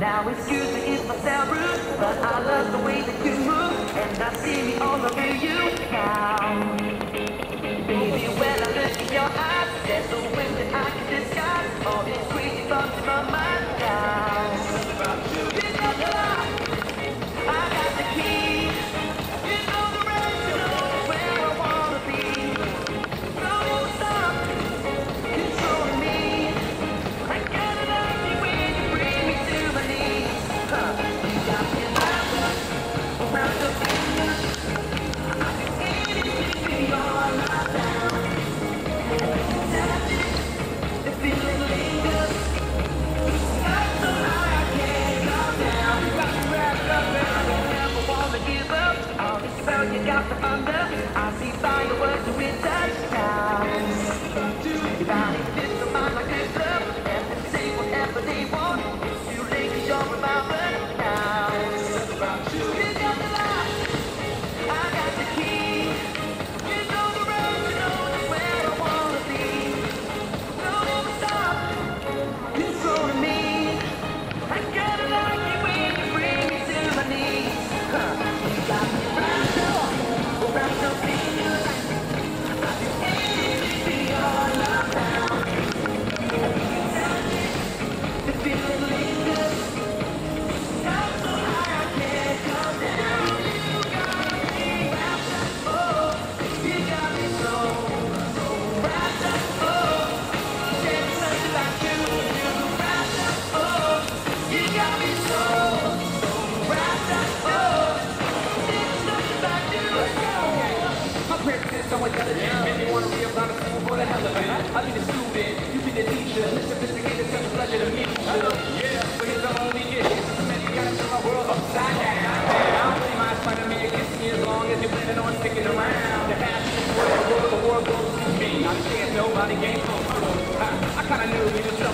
Now, excuse me if I sound rude, but I love the way that you move, and I see me all over you now. you got the thunder. I, kind of knew we was